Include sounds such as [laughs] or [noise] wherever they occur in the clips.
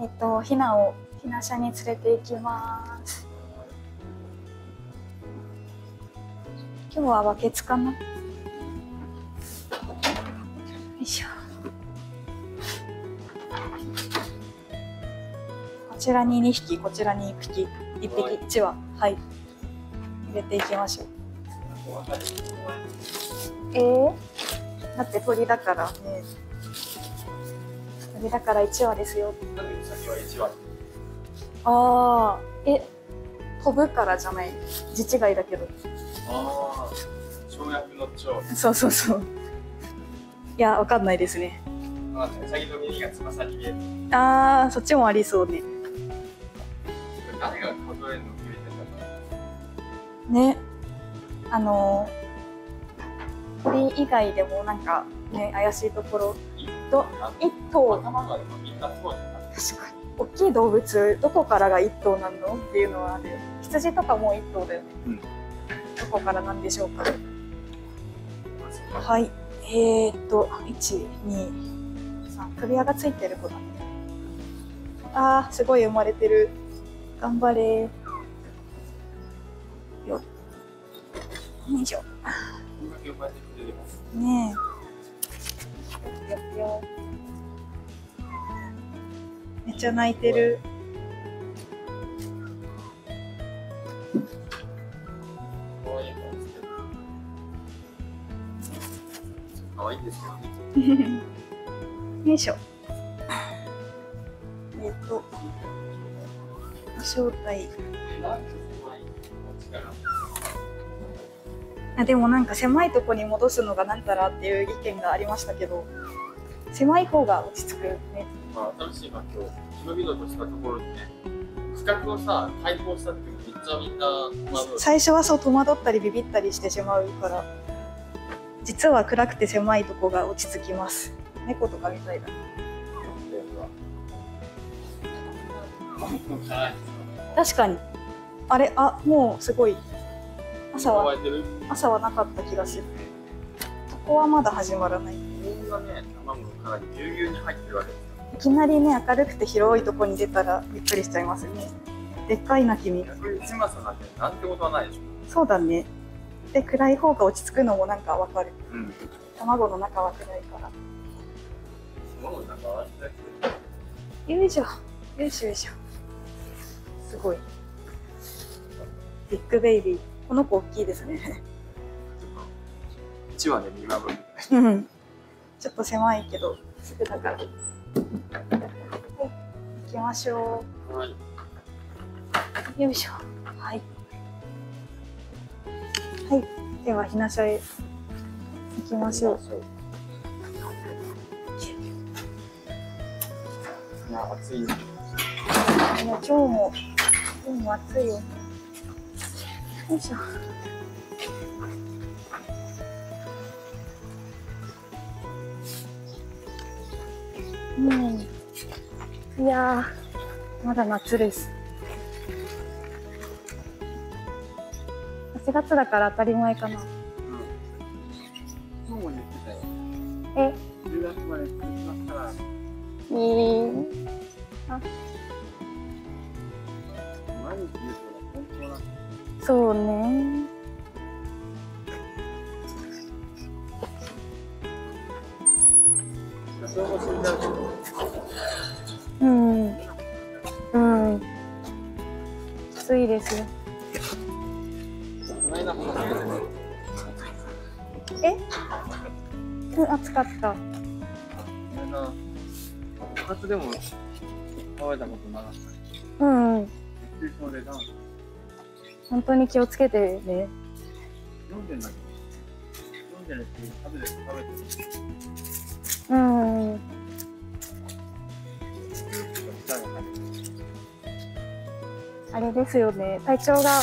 えっとひなをひな舎に連れて行きます。今日はバケツかな。よいしょ。こちらに2匹。こちらに1匹。1匹。1羽。はい。入れていきましょう。えー、だって鳥だからね。鳥だから1羽ですよああえ飛ぶからじゃない。字違いだけど。ああ跳躍の蝶。そうそうそう。いやわかんないですね。ああーそっちもありそうね。ね。あの鳥以外でもなんかね怪しいところと一頭頭がみんなそうじゃな。い確かに。大きい動物どこからが一頭なのっていうのはあるよ羊とかも一頭だよね、うん。どこからなんでしょうか。はい。えー、っと123首輪がついてる子だね。あーすごい生まれてる。頑張れ。よよいしょ。ねえ。ちゃ泣いてる。可愛いですよね [laughs] よいしょ。えっと、正体。あでもなんか狭いとこに戻すのがなんたらっていう意見がありましたけど、狭い方が落ち着くね。まあ、新しい環境、広々としたところにね、区画をさ、開放したってめっちゃみんな戸惑う。最初はそう戸惑ったりビビったりしてしまうから、実は暗くて狭いとこが落ち着きます。猫とかみたいだ。確かに。あれ、あ、もうすごい。朝は、朝はなかった気がする。ここはまだ始まらない。いみんなね、卵の殻にぎゅうぎゅうに入ってるわけですよ。きなりね、明るくて広いとこに出たらびっくりしちゃいますね。でっかいな、君。逆に狭さなんてなんてことはないでしょ。そうだね。で、暗い方が落ち着くのもなんかわかる。うん。卵の中は暗いから。よいしょ。よいしょよいしょ。すごい。ビッグベイビー。この子大きいですね。ど、一羽で見守る。うん。ちょっと狭いけど、すぐだから。はい。行きましょはい。う。よいしょ。はい。はい。では、ひなしゃへ行きましょう。いや、暑いね。いや今日も、今日も暑いよ。よいしょ。うん。いやー、まだ夏です。8月だから当たり前かな。今日も言ってたよ。え、10月まで続きますから、いい。毎日言うと本当なそうね。多少も死んじゃうけど、きついですよ。[laughs] えうん、暑かった。でもたことなかった。うん。本当に気をつけてね。飲んでんだけど、飲んでるし、食べてる食べてうん。あれですよね。体調が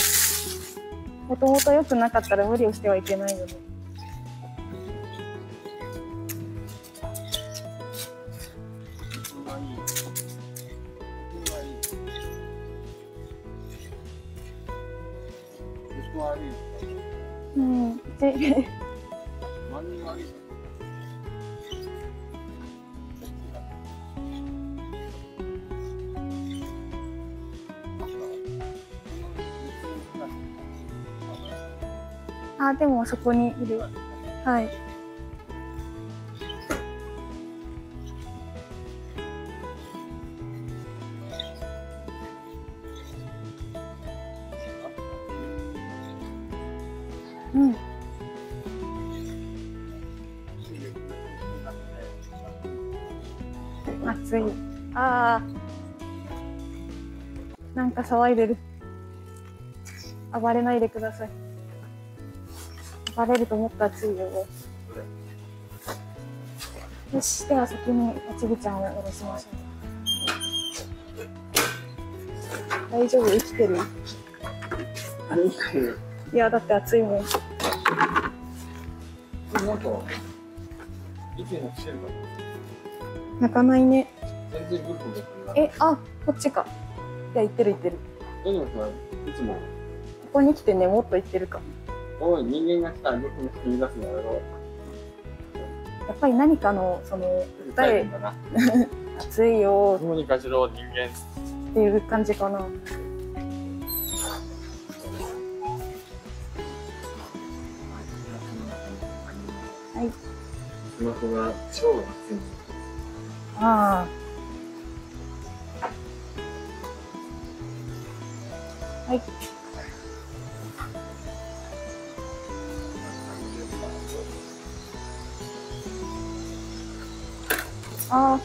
もともと良くなかったら無理をしてはいけないよね。うん。[laughs] あ、でもそこにいる。はい。うん。暑い。ああ。なんか騒いでる。暴れないでください。暴れるともっと暑いよね。よし、では先におちびちゃんを下ろしましょう。大丈夫？生きてる？何かね、いや、だって暑いもん。なんか、息のしてるか？泣かないね。ら、全然ブルブル。え、あ、こっちか。いや、行ってる行ってる。どの人はいつも、ここに来てね、もっと行ってるか。人間が来たらブルブル言い出すのやろ。やっぱり何かの、その、訴え、[laughs] 訴えるんだな。暑いよどうにかしろ、人間。っていう感じかな。はい。スマホが超熱い。ああ。はい。ああ。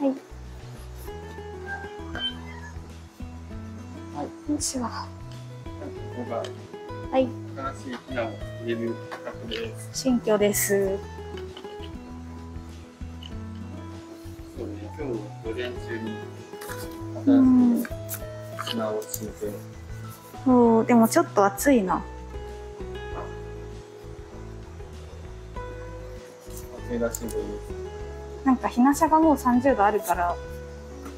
はい。はい。新居です。うん砂を敷いて、そう、でもちょっと暑いな。手出しでなんか日なしがもう30度あるから、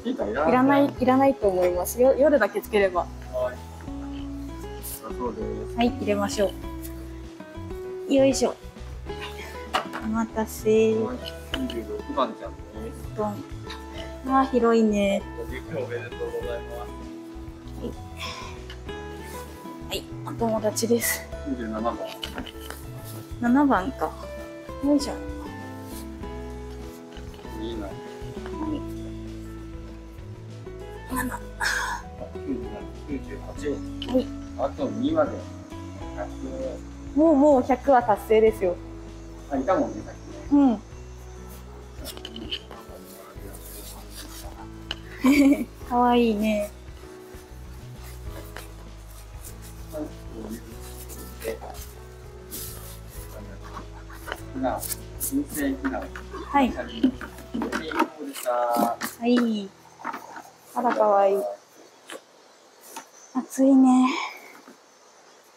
いらない、いらないと思います。よ夜だけつければ。はい。あそうです。はい、入れましょう。よいしょ。お待たせ。26番ちゃんです。あー、広いね。おめでとうございます。はい、お友達です。27番。7番か。よいしょ。いいな。はい。97、98。はい。あと2まで。100。もうもう100は達成ですよ。あ、いたもんね、さっきね。うん。[laughs] かわいいね。はい。はい。あら、かわいい。暑いね。